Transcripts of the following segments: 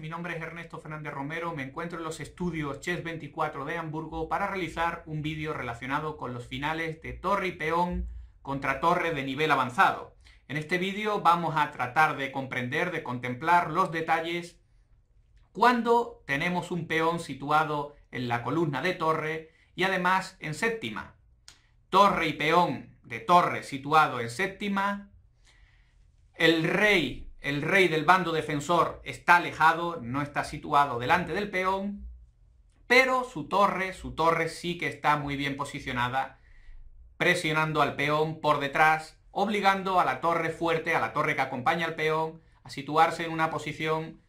mi nombre es Ernesto Fernández Romero, me encuentro en los estudios Chess 24 de Hamburgo para realizar un vídeo relacionado con los finales de torre y peón contra torre de nivel avanzado. En este vídeo vamos a tratar de comprender, de contemplar los detalles cuando tenemos un peón situado en la columna de torre y además en séptima. Torre y peón de torre situado en séptima. El rey el rey del bando defensor está alejado, no está situado delante del peón, pero su torre, su torre sí que está muy bien posicionada, presionando al peón por detrás, obligando a la torre fuerte, a la torre que acompaña al peón, a situarse en una posición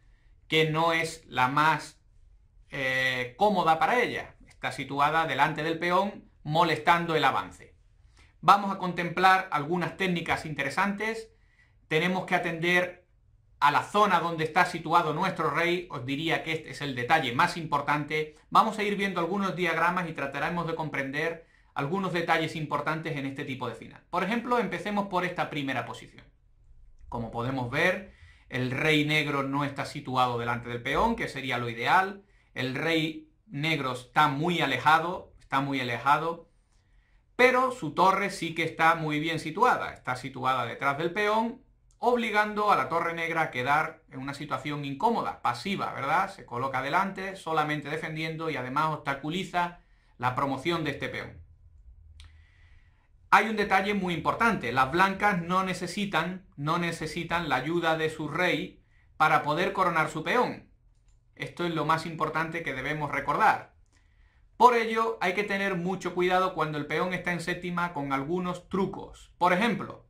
que no es la más eh, cómoda para ella. Está situada delante del peón, molestando el avance. Vamos a contemplar algunas técnicas interesantes. Tenemos que atender a la zona donde está situado nuestro rey, os diría que este es el detalle más importante. Vamos a ir viendo algunos diagramas y trataremos de comprender algunos detalles importantes en este tipo de final. Por ejemplo, empecemos por esta primera posición. Como podemos ver, el rey negro no está situado delante del peón, que sería lo ideal. El rey negro está muy alejado, está muy alejado, pero su torre sí que está muy bien situada. Está situada detrás del peón obligando a la Torre Negra a quedar en una situación incómoda, pasiva, ¿verdad? Se coloca adelante, solamente defendiendo y además obstaculiza la promoción de este peón. Hay un detalle muy importante, las blancas no necesitan, no necesitan la ayuda de su rey para poder coronar su peón. Esto es lo más importante que debemos recordar. Por ello, hay que tener mucho cuidado cuando el peón está en séptima con algunos trucos. Por ejemplo,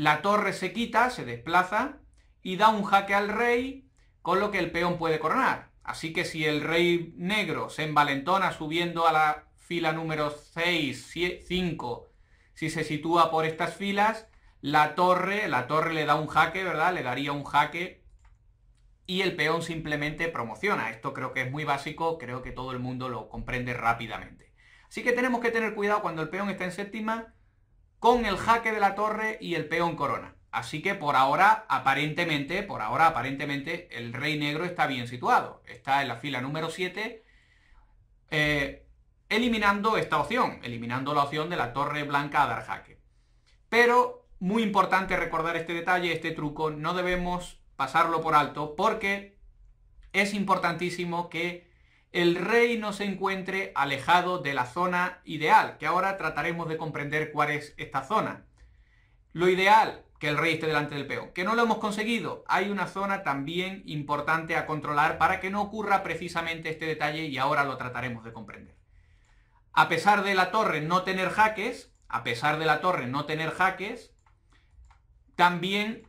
la torre se quita, se desplaza y da un jaque al rey, con lo que el peón puede coronar. Así que si el rey negro se envalentona subiendo a la fila número 6, 5, si se sitúa por estas filas, la torre, la torre le da un jaque, ¿verdad? Le daría un jaque y el peón simplemente promociona. Esto creo que es muy básico, creo que todo el mundo lo comprende rápidamente. Así que tenemos que tener cuidado cuando el peón está en séptima, con el jaque de la torre y el peón corona. Así que por ahora, aparentemente, por ahora, aparentemente, el rey negro está bien situado. Está en la fila número 7, eh, eliminando esta opción, eliminando la opción de la torre blanca a dar jaque. Pero, muy importante recordar este detalle, este truco, no debemos pasarlo por alto, porque es importantísimo que el rey no se encuentre alejado de la zona ideal, que ahora trataremos de comprender cuál es esta zona. Lo ideal, que el rey esté delante del peón. Que no lo hemos conseguido. Hay una zona también importante a controlar para que no ocurra precisamente este detalle y ahora lo trataremos de comprender. A pesar de la torre no tener jaques, a pesar de la torre no tener jaques, también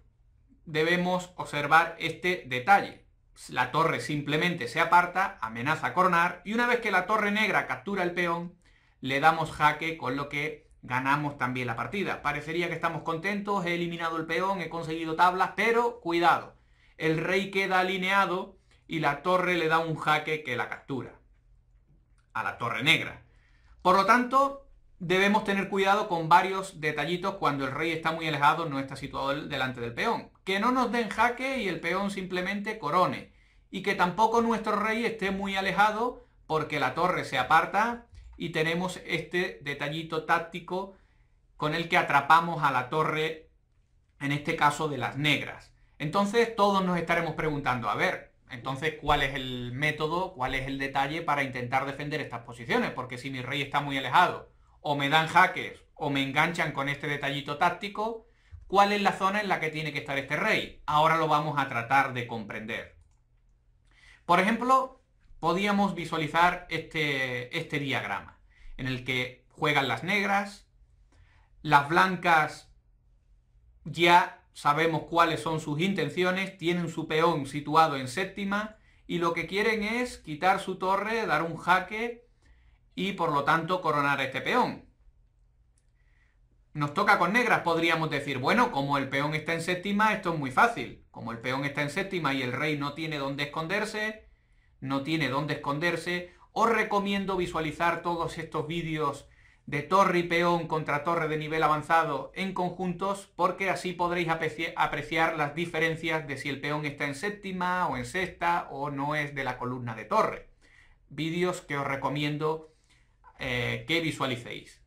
debemos observar este detalle la torre simplemente se aparta, amenaza a coronar, y una vez que la torre negra captura el peón, le damos jaque, con lo que ganamos también la partida. Parecería que estamos contentos, he eliminado el peón, he conseguido tablas, pero cuidado, el rey queda alineado y la torre le da un jaque que la captura a la torre negra. Por lo tanto, debemos tener cuidado con varios detallitos cuando el rey está muy alejado, no está situado delante del peón. Que no nos den jaque y el peón simplemente corone. Y que tampoco nuestro rey esté muy alejado porque la torre se aparta y tenemos este detallito táctico con el que atrapamos a la torre, en este caso de las negras. Entonces todos nos estaremos preguntando, a ver, entonces, ¿cuál es el método, cuál es el detalle para intentar defender estas posiciones? Porque si mi rey está muy alejado o me dan jaques o me enganchan con este detallito táctico, ¿cuál es la zona en la que tiene que estar este rey? Ahora lo vamos a tratar de comprender. Por ejemplo, podíamos visualizar este, este diagrama, en el que juegan las negras, las blancas ya sabemos cuáles son sus intenciones, tienen su peón situado en séptima, y lo que quieren es quitar su torre, dar un jaque y por lo tanto coronar este peón. Nos toca con negras, podríamos decir, bueno, como el peón está en séptima, esto es muy fácil. Como el peón está en séptima y el rey no tiene dónde esconderse, no tiene dónde esconderse, os recomiendo visualizar todos estos vídeos de torre y peón contra torre de nivel avanzado en conjuntos, porque así podréis apreciar las diferencias de si el peón está en séptima o en sexta o no es de la columna de torre. Vídeos que os recomiendo eh, que visualicéis.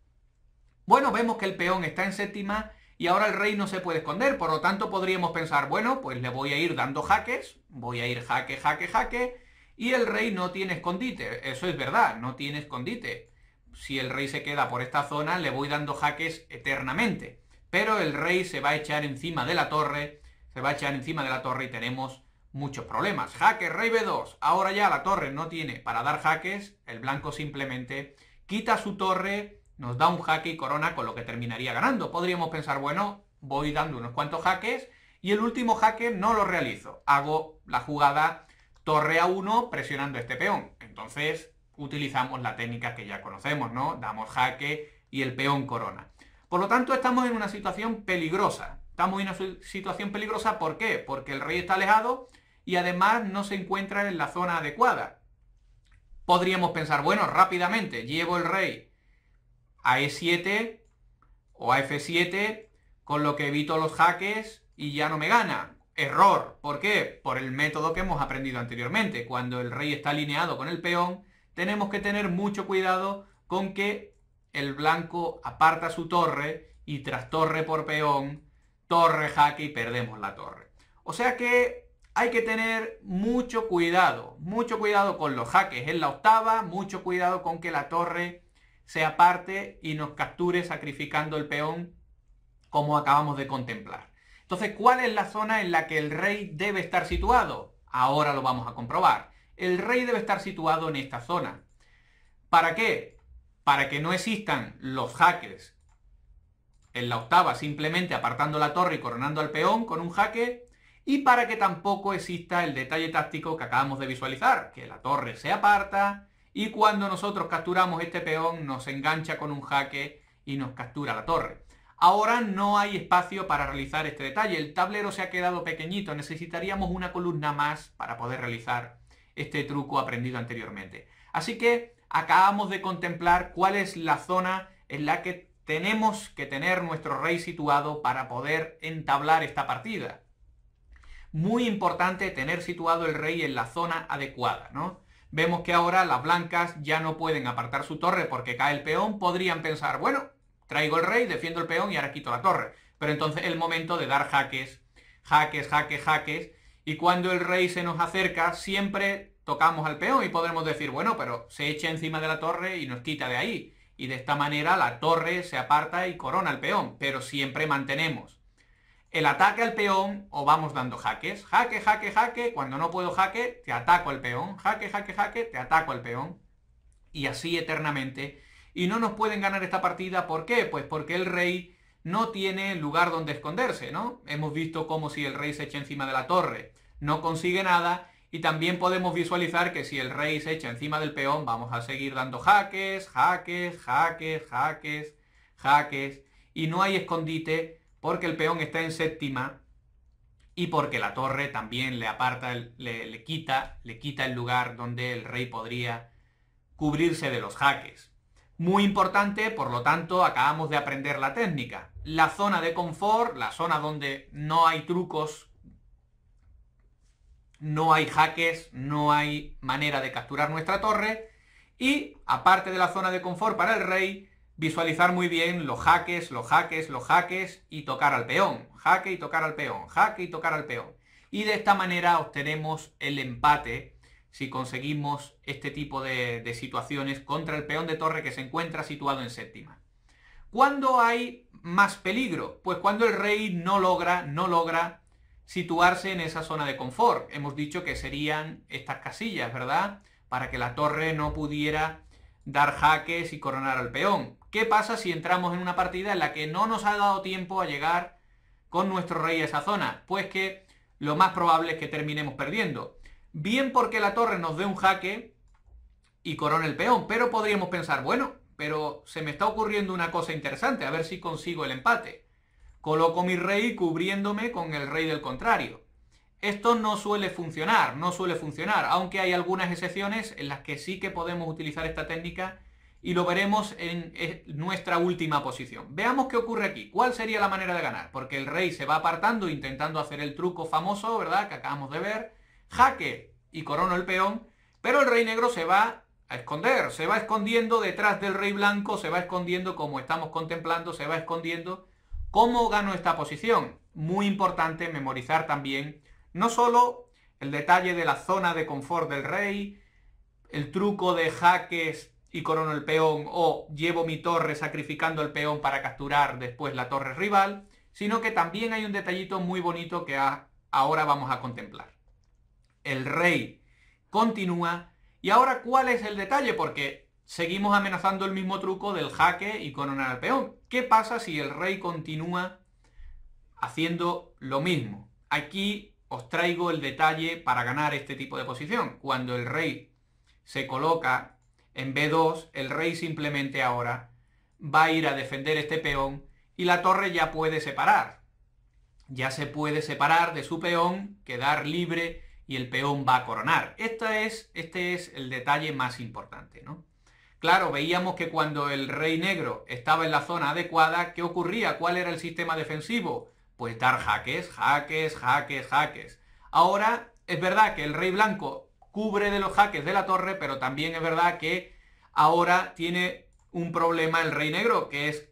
Bueno, vemos que el peón está en séptima y ahora el rey no se puede esconder, por lo tanto podríamos pensar, bueno, pues le voy a ir dando jaques, voy a ir jaque, jaque, jaque, y el rey no tiene escondite. Eso es verdad, no tiene escondite. Si el rey se queda por esta zona, le voy dando jaques eternamente. Pero el rey se va a echar encima de la torre, se va a echar encima de la torre y tenemos muchos problemas. Jaque, rey B2. Ahora ya la torre no tiene para dar jaques, el blanco simplemente quita su torre, nos da un jaque y corona, con lo que terminaría ganando. Podríamos pensar, bueno, voy dando unos cuantos jaques y el último jaque no lo realizo. Hago la jugada torre a 1 presionando este peón. Entonces utilizamos la técnica que ya conocemos, ¿no? Damos jaque y el peón corona. Por lo tanto, estamos en una situación peligrosa. Estamos en una situación peligrosa, ¿por qué? Porque el rey está alejado y además no se encuentra en la zona adecuada. Podríamos pensar, bueno, rápidamente, llevo el rey a E7 o a F7, con lo que evito los jaques y ya no me gana. Error. ¿Por qué? Por el método que hemos aprendido anteriormente. Cuando el rey está alineado con el peón, tenemos que tener mucho cuidado con que el blanco aparta su torre y tras torre por peón, torre jaque y perdemos la torre. O sea que hay que tener mucho cuidado, mucho cuidado con los jaques en la octava, mucho cuidado con que la torre se aparte y nos capture sacrificando el peón como acabamos de contemplar. Entonces, ¿cuál es la zona en la que el rey debe estar situado? Ahora lo vamos a comprobar. El rey debe estar situado en esta zona. ¿Para qué? Para que no existan los jaques en la octava simplemente apartando la torre y coronando al peón con un jaque y para que tampoco exista el detalle táctico que acabamos de visualizar, que la torre se aparta y cuando nosotros capturamos este peón nos engancha con un jaque y nos captura la torre. Ahora no hay espacio para realizar este detalle. El tablero se ha quedado pequeñito. Necesitaríamos una columna más para poder realizar este truco aprendido anteriormente. Así que acabamos de contemplar cuál es la zona en la que tenemos que tener nuestro rey situado para poder entablar esta partida. Muy importante tener situado el rey en la zona adecuada, ¿no? Vemos que ahora las blancas ya no pueden apartar su torre porque cae el peón. Podrían pensar, bueno, Traigo el rey, defiendo el peón y ahora quito la torre. Pero entonces es el momento de dar jaques, jaques, jaques, jaques. Y cuando el rey se nos acerca, siempre tocamos al peón y podremos decir, bueno, pero se echa encima de la torre y nos quita de ahí. Y de esta manera la torre se aparta y corona al peón. Pero siempre mantenemos el ataque al peón o vamos dando jaques. Jaque, jaque, jaque. Cuando no puedo jaque, te ataco al peón. Jaque, jaque, jaque, te ataco al peón. Y así eternamente y no nos pueden ganar esta partida. ¿Por qué? Pues porque el rey no tiene lugar donde esconderse, ¿no? Hemos visto como si el rey se echa encima de la torre, no consigue nada y también podemos visualizar que si el rey se echa encima del peón vamos a seguir dando jaques, jaques, jaques, jaques, jaques y no hay escondite porque el peón está en séptima y porque la torre también le aparta, le, quita, le quita el lugar donde el rey podría cubrirse de los jaques. Muy importante, por lo tanto, acabamos de aprender la técnica. La zona de confort, la zona donde no hay trucos, no hay jaques, no hay manera de capturar nuestra torre. Y, aparte de la zona de confort para el rey, visualizar muy bien los jaques, los jaques, los jaques y tocar al peón. Jaque y tocar al peón, jaque y tocar al peón. Y de esta manera obtenemos el empate si conseguimos este tipo de, situaciones contra el peón de torre que se encuentra situado en séptima. ¿Cuándo hay más peligro? Pues cuando el rey no logra, no logra situarse en esa zona de confort. Hemos dicho que serían estas casillas, ¿verdad? Para que la torre no pudiera dar jaques y coronar al peón. ¿Qué pasa si entramos en una partida en la que no nos ha dado tiempo a llegar con nuestro rey a esa zona? Pues que lo más probable es que terminemos perdiendo. Bien porque la torre nos dé un jaque y corona el peón, pero podríamos pensar, bueno, pero se me está ocurriendo una cosa interesante, a ver si consigo el empate. Coloco mi rey cubriéndome con el rey del contrario. Esto no suele funcionar, no suele funcionar, aunque hay algunas excepciones en las que sí que podemos utilizar esta técnica y lo veremos en nuestra última posición. Veamos qué ocurre aquí. ¿Cuál sería la manera de ganar? Porque el rey se va apartando intentando hacer el truco famoso, ¿verdad? Que acabamos de ver. Jaque y corono el peón, pero el rey negro se va a esconder, se va escondiendo detrás del rey blanco, se va escondiendo como estamos contemplando, se va escondiendo. ¿Cómo gano esta posición? Muy importante memorizar también no solo el detalle de la zona de confort del rey, el truco de jaques y corono el peón o llevo mi torre sacrificando el peón para capturar después la torre rival, sino que también hay un detallito muy bonito que ahora vamos a contemplar. El rey continúa y ahora ¿cuál es el detalle? Porque seguimos amenazando el mismo truco del jaque y coronar al peón. ¿Qué pasa si el rey continúa haciendo lo mismo? Aquí os traigo el detalle para ganar este tipo de posición. Cuando el rey se coloca en B2, el rey simplemente ahora va a ir a defender este peón y la torre ya puede separar. Ya se puede separar de su peón, quedar libre y el peón va a coronar. Este es, este es el detalle más importante, ¿no? Claro, veíamos que cuando el rey negro estaba en la zona adecuada, ¿qué ocurría? ¿Cuál era el sistema defensivo? Pues dar jaques, jaques, jaques, jaques. Ahora, es verdad que el rey blanco cubre de los jaques de la torre, pero también es verdad que ahora tiene un problema el rey negro, que es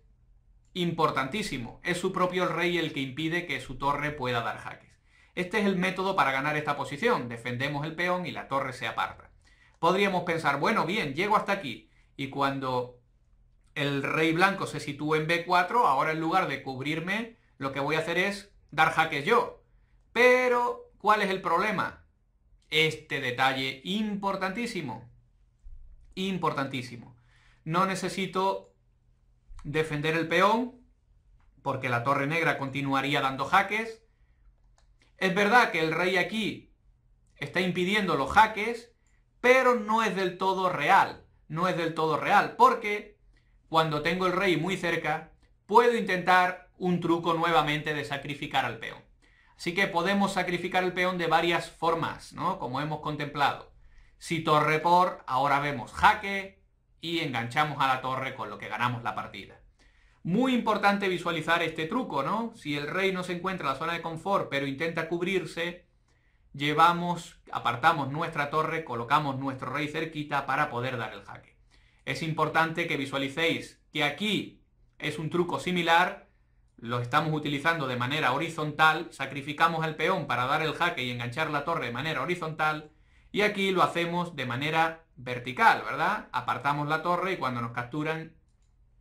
importantísimo. Es su propio rey el que impide que su torre pueda dar jaques. Este es el método para ganar esta posición. Defendemos el peón y la torre se aparta. Podríamos pensar, bueno, bien, llego hasta aquí. Y cuando el rey blanco se sitúe en B4, ahora en lugar de cubrirme, lo que voy a hacer es dar jaques yo. Pero, ¿cuál es el problema? Este detalle importantísimo. Importantísimo. No necesito defender el peón, porque la torre negra continuaría dando jaques. Es verdad que el rey aquí está impidiendo los jaques, pero no es del todo real. No es del todo real, porque cuando tengo el rey muy cerca, puedo intentar un truco nuevamente de sacrificar al peón. Así que podemos sacrificar el peón de varias formas, ¿no? Como hemos contemplado. Si torre por, ahora vemos jaque y enganchamos a la torre con lo que ganamos la partida. Muy importante visualizar este truco, ¿no? Si el rey no se encuentra en la zona de confort pero intenta cubrirse, llevamos, apartamos nuestra torre, colocamos nuestro rey cerquita para poder dar el jaque. Es importante que visualicéis que aquí es un truco similar, lo estamos utilizando de manera horizontal, sacrificamos el peón para dar el jaque y enganchar la torre de manera horizontal, y aquí lo hacemos de manera vertical, ¿verdad? Apartamos la torre y cuando nos capturan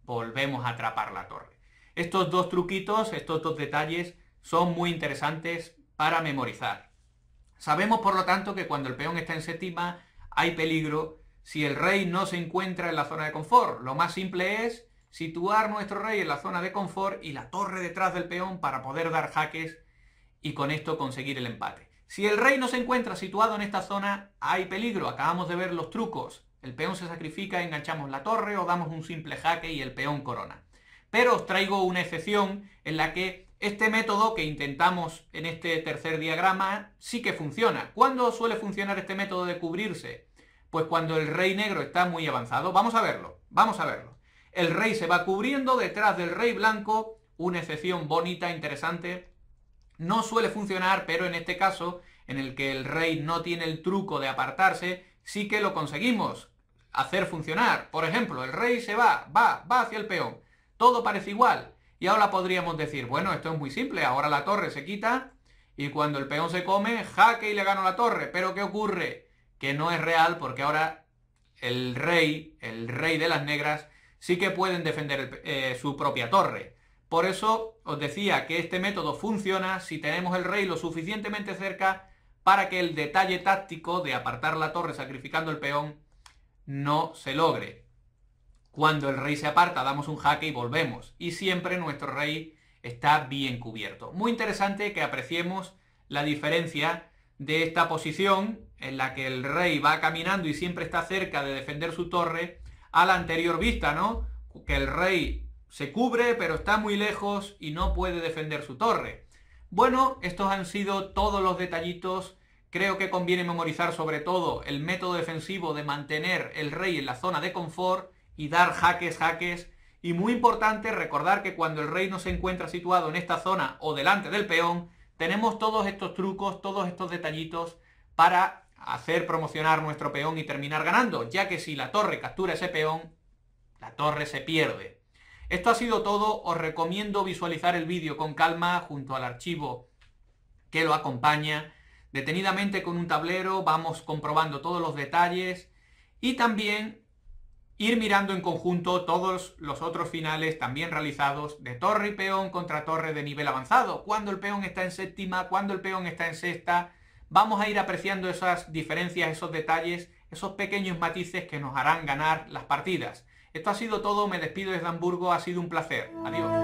volvemos a atrapar la torre. Estos dos truquitos, estos dos detalles son muy interesantes para memorizar. Sabemos por lo tanto que cuando el peón está en séptima hay peligro si el rey no se encuentra en la zona de confort. Lo más simple es situar nuestro rey en la zona de confort y la torre detrás del peón para poder dar jaques y con esto conseguir el empate. Si el rey no se encuentra situado en esta zona, hay peligro. Acabamos de ver los trucos. El peón se sacrifica, enganchamos la torre o damos un simple jaque y el peón corona. Pero os traigo una excepción en la que este método que intentamos en este tercer diagrama sí que funciona. ¿Cuándo suele funcionar este método de cubrirse? Pues cuando el rey negro está muy avanzado. Vamos a verlo, vamos a verlo. El rey se va cubriendo detrás del rey blanco, una excepción bonita, interesante. No suele funcionar, pero en este caso, en el que el rey no tiene el truco de apartarse, sí que lo conseguimos hacer funcionar. Por ejemplo, el rey se va, va, va hacia el peón. Todo parece igual. Y ahora podríamos decir, bueno, esto es muy simple, ahora la torre se quita y cuando el peón se come, jaque y le gano la torre. Pero ¿qué ocurre? Que no es real porque ahora el rey, el rey de las negras, sí que pueden defender eh, su propia torre. Por eso os decía que este método funciona si tenemos el rey lo suficientemente cerca para que el detalle táctico de apartar la torre sacrificando el peón no se logre. Cuando el rey se aparta damos un jaque y volvemos. Y siempre nuestro rey está bien cubierto. Muy interesante que apreciemos la diferencia de esta posición en la que el rey va caminando y siempre está cerca de defender su torre a la anterior vista, ¿no? Que el rey se cubre, pero está muy lejos y no puede defender su torre. Bueno, estos han sido todos los detallitos. Creo que conviene memorizar sobre todo el método defensivo de mantener el rey en la zona de confort y dar jaques, jaques. Y muy importante recordar que cuando el rey no se encuentra situado en esta zona o delante del peón, tenemos todos estos trucos, todos estos detallitos para hacer promocionar nuestro peón y terminar ganando, ya que si la torre captura ese peón, la torre se pierde. Esto ha sido todo, os recomiendo visualizar el vídeo con calma junto al archivo que lo acompaña. Detenidamente con un tablero vamos comprobando todos los detalles y también ir mirando en conjunto todos los otros finales también realizados de torre y peón contra torre de nivel avanzado. Cuando el peón está en séptima, cuando el peón está en sexta, vamos a ir apreciando esas diferencias, esos detalles, esos pequeños matices que nos harán ganar las partidas. Esto ha sido todo, me despido desde Hamburgo, ha sido un placer. Adiós.